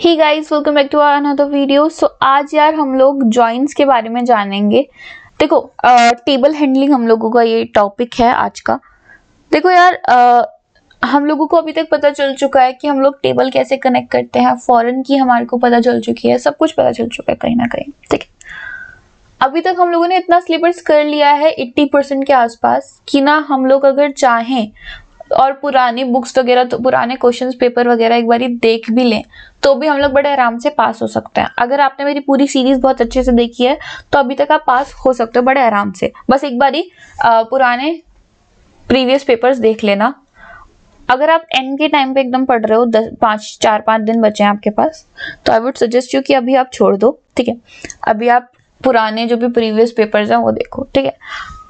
Hi guys welcome back to our another video so आज यार हम लोग जॉइंट्स के बारे में जानेंगे। देखो टेबल हैंडलिंग हम लोगों का ये टॉपिक है आज का। देखो यार uh, हम लोगों को अभी तक पता चल चुका है कि हम लोग टेबल कैसे कनेक्ट करते हैं। फॉरन की हमारे को पता चल चुकी है सब कुछ पता चल चुका है कहीं ना कहीं ठीक है? अभी तक हम लोगों ने इतना सिलेबस कर लिया है 80 परसेंट के आसपास कि ना हम लोग अगर चाहें और पुरानी बुक्स वगैरह तो पुराने क्वेश्चन पेपर वगैरह एक बार देख भी लें तो भी हम लोग बड़े आराम से पास हो सकते हैं। अगर आपने मेरी पूरी सीरीज़ बहुत अच्छे से देखी है तो अभी तक आप पास हो सकते हो बड़े आराम से। बस एक बारी पुराने प्रीवियस पेपर्स देख लेना। अगर आप एंड के टाइम पे एकदम पढ़ रहे हो, दस, पाँच, चार, पाँच दिन बचे हैं आपके पास तो आई वुड सजेस्ट यू कि अभी आप छोड़ दो, ठीक है? अभी आप पुराने जो भी प्रीवियस पेपर्स हैं, वो देखो, ठीक है?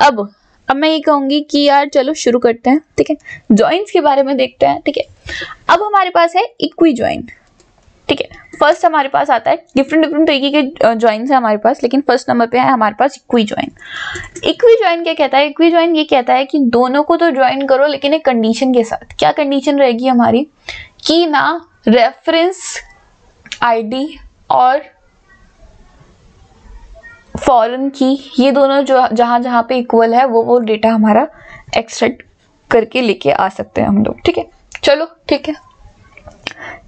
अब अब मैं ये कहूँगी कि यार चलो शुरू करते हैं, ठीक है? ज्वाइंट्स के बारे में देखते हैं, ठीक है? अब हमारे पास है इक्वी ज्वाइंट ठीक है? फ़र्स्ट हमारे पास आता है डिफरेंट डिफरेंट तरीके के ज्वाइंट्स है हमारे पास, लेकिन फ़र्स्ट नंबर पे है हमारे पास इक्वी ज्वाइंट इक्वी ज्वाइंट क्या कहता है? इक्वी ज्वाइंट ये कहता है कि दोनों को तो ज्वाइन करो, लेकिन एक कंडीशन के साथ. क्या कंडीशन रहेगी हमारी? कि ना रेफरेंस आईडी और फॉरन की, ये दोनों जो, जहाँ जहाँ पे इक्वल है, वो वो डेटा हमारा एक्सट्रैक्ट करके लेके आ सकते हैं हम लोग, ठीक है? चलो, ठीक है।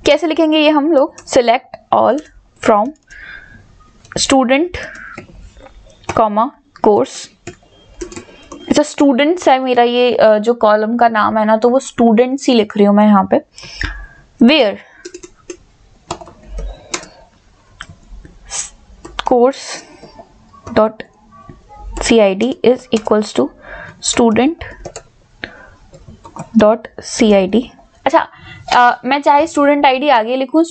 कैसे लिखेंगे ये हम लोग? Select all from student comma course अच्छा स्टूडेंट्स है मेरा ये जो कॉलम का नाम है ना तो वो स्टूडेंट्स ही लिख रही हूँ मैं यहाँ पे। Where course dot cid is equals to student I D अच्छा आ, मैं चाहे स्टूडेंट आईडी आगे लिखूं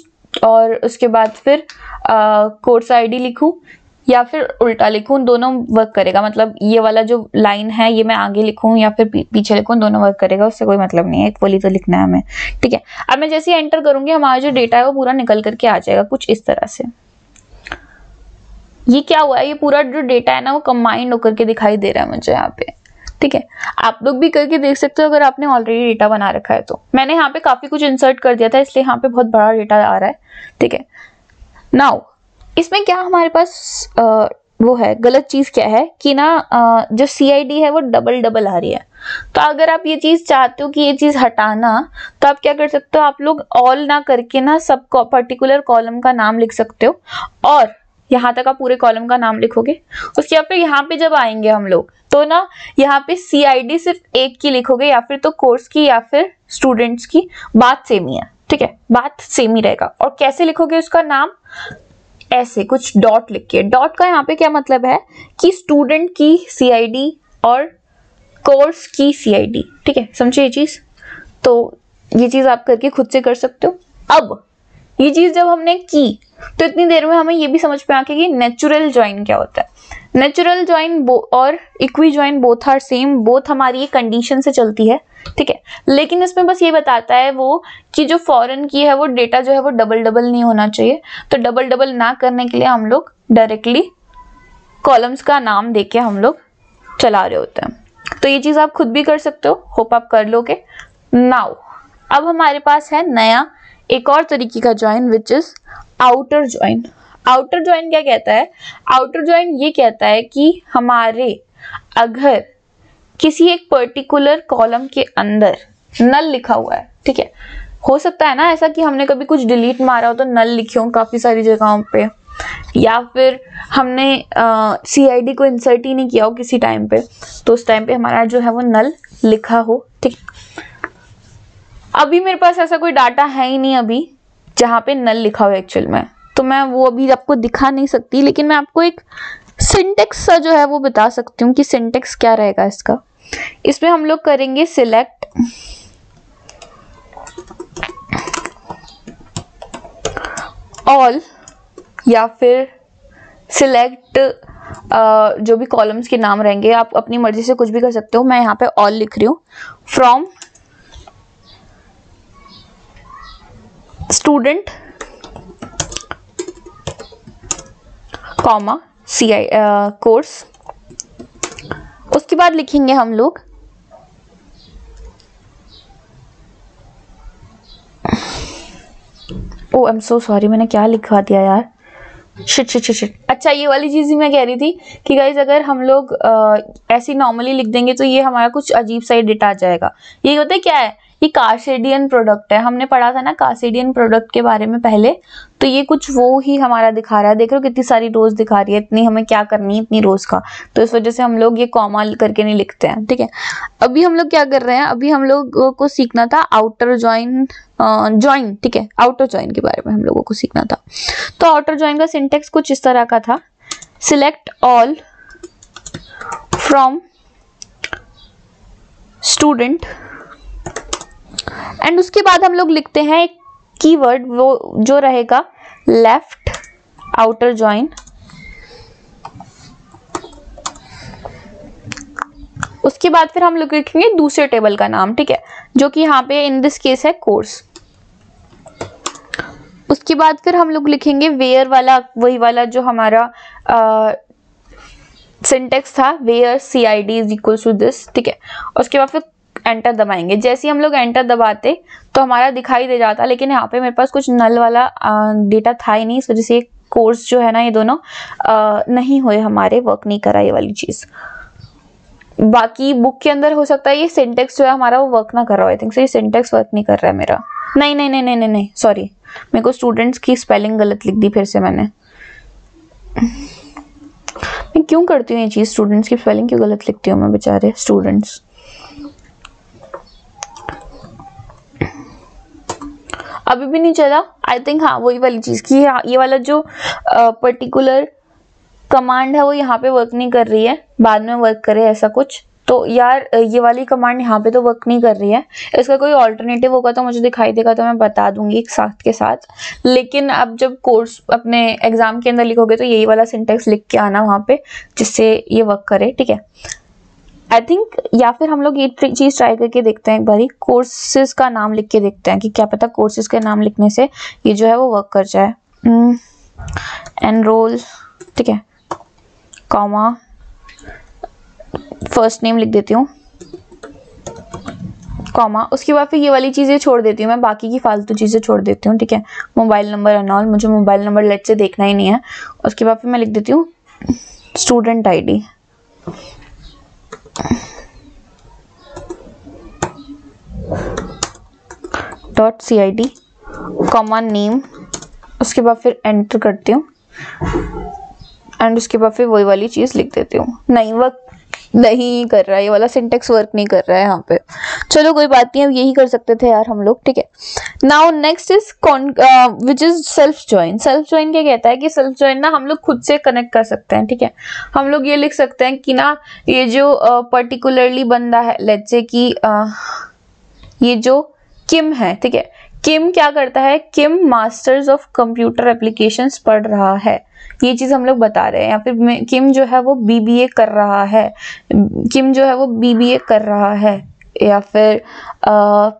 और उसके बाद फिर कोर्स आईडी लिखूं या फिर उल्टा लिखूं दोनों वर्क करेगा। मतलब ये वाला जो लाइन है ये मैं आगे लिखूं या फिर पीछे लिखूं दोनों वर्क करेगा उससे कोई मतलब नहीं है। एक वाली तो लिखना है हमें। ठीक है अब मैं जैसे एंटर करूँगी हमारा जो डेटा है वो पूरा निकल करके आ जाएगा कुछ इस तरह से। ये क्या हुआ है? ये पूरा जो डेटा है ना, वो कंबाइंड होकर के दिखाई दे रहा है मुझे यहाँ पे। ठीक है? आप लोग भी करके देख सकते हो अगर आपने ऑलरेडी डेटा बना रखा है तो। मैंने यहाँ पे काफ़ी कुछ इंसर्ट कर दिया था, इसलिए यहाँ पे बहुत बड़ा डेटा आ रहा है। ठीक है? नाउ इसमें क्या हमारे पास वो है, गलत चीज़ क्या है? कि ना जो सीआईडी है वो डबल डबल आ रही है। तो अगर आप ये चीज़ चाहते हो कि ये चीज़ हटाना तो आप क्या कर सकते हो? आप लोग ऑल ना करके ना, सब पर्टिकुलर कॉलम का नाम लिख सकते हो। और यहाँ तक आप पूरे कॉलम का नाम लिखोगे। उसके बाद फिर यहाँ पे जब आएँगे हम लोग तो ना यहाँ पे सी सिर्फ़ एक की लिखोगे या फिर तो कोर्स की या फिर स्टूडेंट्स की। बात सेम ही है, ठीक है? बात सेम ही रहेगा। और कैसे लिखोगे उसका नाम? ऐसे कुछ डॉट लिख के। डॉट का यहाँ पे क्या मतलब है? कि स्टूडेंट की सी आई डी और कोर्स की सी आई डी ठीक है? समझे ये चीज़? तो ये चीज़ आप करके खुद से कर सकते हो। अब ये चीज़ जब हमने की तो इतनी देर में हमें ये भी समझ में आ कि नेचुरल ज्वाइन क्या होता है। नेचुरल ज्वाइन और equi join both are same both हमारी ये कंडीशन से चलती है, ठीक है? लेकिन इसमें बस ये बताता है वो कि जो फॉरेन की है, वो डेटा जो है, वो डबल डबल नहीं होना चाहिए। तो डबल डबल ना करने के लिए हम लोग डायरेक्टली कॉलम्स का नाम देके हम लोग चला रहे होते हैं। तो ये चीज़ आप खुद भी कर सकते हो होप आप कर लोगे। नाउ अब हमारे पास है नया एक और तरीके का join which is outer join outer join क्या कहता है? आउटर ज्वाइन ये कहता है कि हमारे अगर किसी एक पर्टिकुलर कॉलम के अंदर नल लिखा हुआ है, ठीक है? हो सकता है ना ऐसा कि हमने कभी कुछ डिलीट मारा हो तो नल लिखे हो काफ़ी सारी जगहों पे, या फिर हमने सी आई डी को इंसर्ट ही नहीं किया हो किसी टाइम पे तो उस टाइम पे हमारा जो है वो नल लिखा हो, ठीक? अभी मेरे पास ऐसा कोई डाटा है ही नहीं अभी, जहाँ पे नल लिखा हुआ एक्चुअल में। तो मैं वो अभी आपको दिखा नहीं सकती, लेकिन मैं आपको एक सिंटेक्स सा जो है वो बता सकती हूँ कि सिंटेक्स क्या रहेगा इसका। इसमें हम लोग करेंगे सिलेक्ट ऑल या फिर सिलेक्ट जो भी कॉलम्स के नाम रहेंगे, आप अपनी मर्ज़ी से कुछ भी कर सकते हो। मैं यहाँ पे ऑल लिख रही हूँ। From student comma C I course उसके बाद लिखेंगे हम लोग ओ एम सो सॉरी मैंने क्या लिखवा दिया यार? शिट शिट शिट शिट अच्छा ये वाली चीज़ ही मैं कह रही थी कि गाइज़ अगर हम लोग ऐसी नॉर्मली लिख देंगे तो ये हमारा कुछ अजीब सा डेटा आ जाएगा। ये होता है क्या है? ये कार्सेडियन प्रोडक्ट है। हमने पढ़ा था ना कार्सेडियन प्रोडक्ट के बारे में पहले। तो ये कुछ वो ही हमारा दिखा रहा है। देख रहे हो कितनी सारी रोज दिखा रही है। इतनी हमें क्या करनी है इतनी रोज का। तो इस वजह से हम लोग ये कॉमा करके नहीं लिखते हैं, ठीक है? अभी हम लोग क्या कर रहे हैं? अभी हम लोग को सीखना था आउटर ज्वाइन ज्वाइन ठीक है? आउटर ज्वाइन के बारे में हम लोगों को सीखना था। तो आउटर ज्वाइन का सिंटेक्स कुछ इस तरह का था। Select all from student and उसके बाद हम लोग लिखते हैं एक कीवर्ड वो जो रहेगा लेफ़्ट आउटर ज्वाइन उसके बाद फिर हम लोग लिखेंगे दूसरे टेबल का नाम, ठीक है? जो कि यहाँ पे इन दिस केस है कोर्स उसके बाद फिर हम लोग लिखेंगे वेयर वाला, वही वाला जो हमारा सिंटेक्स था where C I D is equal to this ठीक है? उसके बाद फिर एंटर दबाएँगे। जैसे हम लोग एंटर दबाते तो हमारा दिखाई दे जाता लेकिन यहाँ पे मेरे पास कुछ नल वाला डेटा था ही नहीं इस वजह से कोर्स जो है ना ये दोनों आ, नहीं हुए हमारे वर्क नहीं करा ये वाली चीज़। बाकी बुक के अंदर हो सकता है ये सिंटेक्स जो है हमारा वो वर्क ना कर रहा है आई थिंक सो ये सिंटेक्स वर्क नहीं कर रहा है मेरा। नहीं नहीं नहीं नहीं नहीं नहीं सॉरी मेरे को स्टूडेंट्स की स्पेलिंग गलत लिख दी फिर से मैंने। मैं क्यों करती हूँ ये चीज़? स्टूडेंट्स की स्पेलिंग क्यों गलत लिखती हूँ मैं बेचारे? स्टूडेंट्स अभी भी नहीं चला। आई थिंक हाँ वही वाली चीज़ की हाँ ये वाला जो पर्टिकुलर कमांड है, वो यहाँ पे वर्क नहीं कर रही है। बाद में वर्क करे ऐसा कुछ। तो यार ये वाली कमांड यहाँ पे तो वर्क नहीं कर रही है। इसका कोई ऑल्टरनेटिव होगा तो मुझे दिखाई देगा तो मैं बता दूँगी एक साथ के साथ। लेकिन अब जब कोर्स अपने एग्ज़ाम के अंदर लिखोगे तो यही वाला सिंटेक्स लिख के आना वहाँ पे, जिससे ये वर्क करे, ठीक है? आई थिंक या फिर हम लोग ये चीज़ ट्राई करके देखते हैं एक बारी कोर्सेज का नाम लिख के देखते हैं कि क्या पता कोर्सेज का नाम लिखने से ये जो है वो वर्क कर जाए। एनरोल hmm, ठीक है। कॉमा फ़र्स्ट नेम लिख देती हूँ। कॉमा उसके बाद फिर ये वाली चीज़ें छोड़ देती हूँ मैं बाकी की फालतू चीज़ें छोड़ देती हूँ ठीक है। मोबाइल नंबर एंड मुझे मोबाइल नंबर लेट से देखना ही नहीं है। उसके बाद फिर मैं लिख देती हूँ student ID dot C I D common name उसके बाद फिर एंटर करती हूँ। एंड उसके बाद फिर वही वाली चीज़ लिख देती हूँ। नहीं वर्क नहीं कर रहा है ये वाला सिंटेक्स वर्क नहीं कर रहा है यहाँ पे। चलो कोई बात नहीं अब यही कर सकते थे यार हम लोग ठीक है। Now next is cone which is self join self join क्या कहता है कि सेल्फ ज्वाइन ना हम लोग खुद से कनेक्ट कर सकते हैं ठीक है। हम लोग ये लिख सकते हैं कि ना ये जो पर्टिकुलरली uh, बंदा है लेट से कि uh, ये जो किम है ठीक है। किम क्या करता है? Kim masters of computer application पढ़ रहा है। ये चीज़ हम लोग बता रहे हैं। या फिर किम जो है वो बीबीए कर रहा है। किम जो है वो बीबीए कर रहा है। या फिर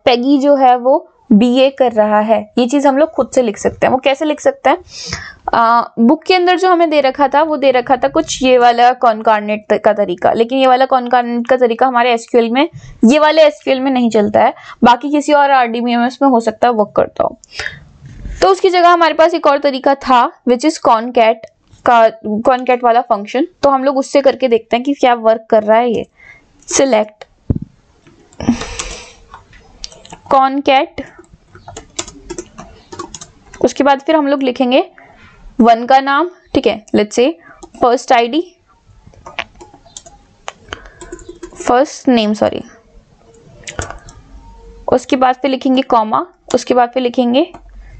पेगी जो है वो बीए कर रहा है। ये चीज़ हम लोग खुद से लिख सकते हैं। वो कैसे लिख सकते हैं? बुक के अंदर जो हमें दे रखा था, वो दे रखा था कुछ ये वाला कॉनकार्नेट का तरीका। लेकिन ये वाला कॉनकार्नेट का तरीका हमारे एसक्यूएल में, ये वाले एसक्यूएल में नहीं चलता है। बाकी किसी और आरडीबीएमएस में हो सकता है वर्क करता हो। तो उसकी जगह हमारे पास एक और तरीका था विच इज़ कॉनकैट का कॉनकैट वाला फ़ंक्शन तो हम लोग उससे करके देखते हैं कि क्या वर्क कर रहा है ये। सिलेक्ट कॉनकैट उसके बाद फिर हम लोग लिखेंगे वन का नाम, ठीक है let's say first ID first name sorry उसके बाद फिर लिखेंगे कॉमा उसके बाद फिर लिखेंगे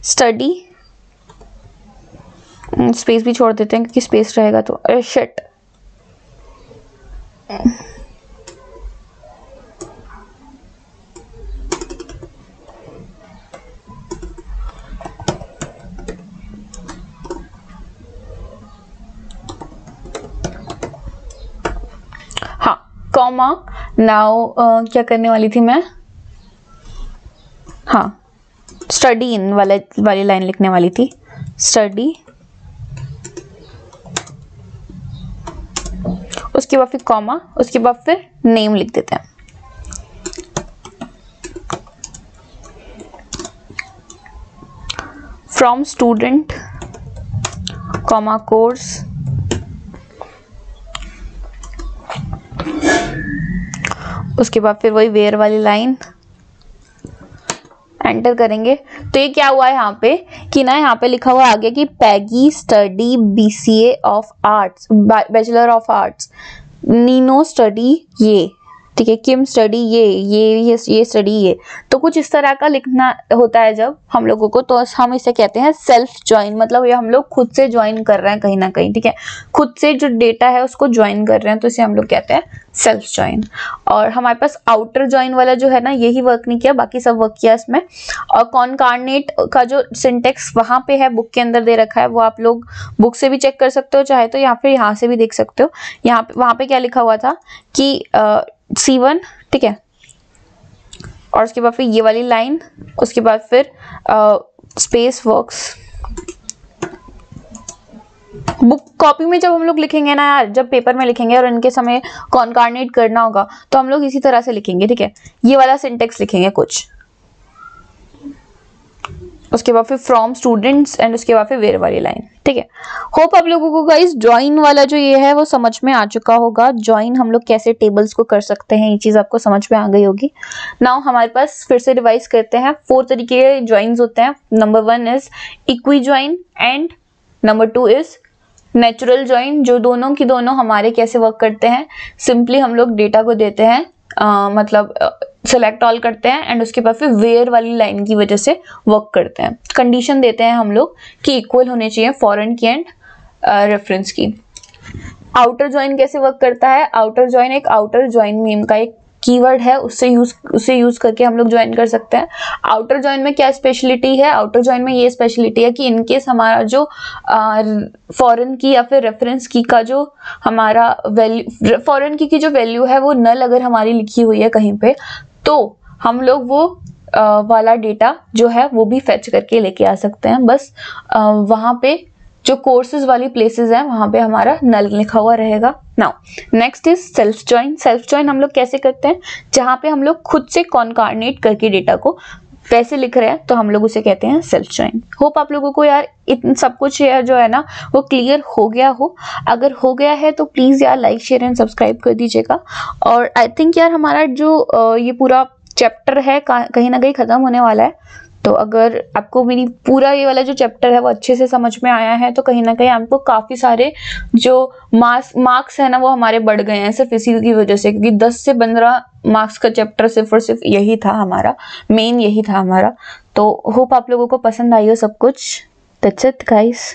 स्टडी स्पेस भी छोड़ देते हैं क्योंकि स्पेस रहेगा तो अरे शिट कॉमा नाउ uh, क्या करने वाली थी मैं? हाँ. स्टडी इन वाले वाली लाइन लिखने वाली थी. स्टडी उसके बाद फिर कॉमा उसके बाद फिर नेम लिख देते हैं. फ्रॉम स्टूडेंट कॉमा कोर्स उसके बाद फिर वही वेयर वाली लाइन एंटर करेंगे। तो ये क्या हुआ है यहाँ पे? कि ना यहाँ पे लिखा हुआ आगे कि Peggy study BCA of arts bachelor of arts Nino study ये, ठीक है? किम स्टडी ये ये ये ये स्टडी ये। तो कुछ इस तरह का लिखना होता है जब हम लोगों को तो हम इसे कहते हैं सेल्फ ज्वाइन मतलब ये हम लोग खुद से ज्वाइन कर रहे हैं कहीं ना कहीं, ठीक है? खुद से जो डेटा है उसको ज्वाइन कर रहे हैं तो इसे हम लोग कहते हैं सेल्फ ज्वाइन और हमारे पास आउटर ज्वाइन वाला जो है ना, यही वर्क नहीं किया, बाकी सब वर्क किया इसमें। और कॉनकार्नेट का जो सिंटेक्स वहाँ पे है बुक के अंदर दे रखा है, वो आप लोग बुक से भी चेक कर सकते हो, चाहे तो यहाँ पे यहाँ से भी देख सकते हो। यहाँ पे, वहाँ पे क्या लिखा हुआ था कि सी वन ठीक है? और उसके बाद फिर ये वाली लाइन उसके बाद फिर स्पेस वर्क्स बुक कॉपी में जब हम लोग लिखेंगे ना यार जब पेपर में लिखेंगे और इनके समय कॉन्कार्नेट करना होगा तो हम लोग इसी तरह से लिखेंगे, ठीक है? ये वाला सिंटेक्स लिखेंगे कुछ। उसके बाद फिर फ्रॉम स्टूडेंट्स एंड उसके बाद फिर वेर वाली लाइन ठीक है? होप आप लोगों को गाइस ज्वाइन वाला जो ये है, वो समझ में आ चुका होगा। ज्वाइन हम लोग कैसे टेबल्स को कर सकते हैं, ये चीज़ आपको समझ में आ गई होगी। नाउ हमारे पास फिर से रिवाइज करते हैं। फोर तरीके के ज्वाइन होते हैं। Number one is equi join and number two is natural join जो दोनों की दोनों हमारे कैसे वर्क करते हैं सिंपली हम लोग डेटा को देते हैं आ, मतलब सेलेक्ट ऑल करते हैं एंड उसके बाद फिर वेयर वाली लाइन की वजह से वर्क करते हैं। कंडीशन देते हैं हम लोग कि इक्वल होने चाहिए फॉरन की एंड रेफरेंस की। आउटर ज्वाइन कैसे वर्क करता है? आउटर ज्वाइन एक आउटर ज्वाइन मीम का एक कीवर्ड है उससे यूज़ उसे यूज़ करके हम लोग ज्वाइन कर सकते हैं। आउटर ज्वाइन में क्या स्पेशलिटी है? आउटर ज्वाइन में ये स्पेशलिटी है कि इनकेस हमारा जो फॉरेन की या फिर रेफरेंस की का जो हमारा वैल्यू फॉरेन की की जो वैल्यू है वो नल अगर हमारी लिखी हुई है कहीं पे तो हम लोग वो आ, वाला डेटा जो है वो भी फेच करके लेके आ सकते हैं। बस वहाँ पे जो कोर्सेज वाली प्लेसेस हैं, वहाँ पे हमारा नल लिखा हुआ रहेगा। Now next is self join self join हम लोग कैसे करते हैं? जहाँ पे हम लोग खुद से कॉन्कारनेट करके डेटा को वैसे लिख रहे हैं तो हम लोग उसे कहते हैं सेल्फ ज्वाइन होप आप लोगों को यार इतन सब कुछ यार जो है ना, वो क्लियर हो गया हो। अगर हो गया है तो प्लीज़ यार लाइक शेयर एंड सब्सक्राइब कर दीजिएगा। और आई थिंक यार हमारा जो ये पूरा चैप्टर है कहीं ना कहीं ख़त्म होने वाला है। तो अगर आपको मेरी पूरा ये वाला जो चैप्टर है वो अच्छे से समझ में आया है तो कहीं ना कहीं आपको काफ़ी सारे जो मार्क्स मार्क्स है ना वो हमारे बढ़ गए हैं सिर्फ़ इसी की वजह से, क्योंकि 10 से 15 मार्क्स का चैप्टर सिर्फ़ और सिर्फ़ यही था हमारा मेन यही था हमारा। तो होप आप लोगों को पसंद आई हो सब कुछ। That's guys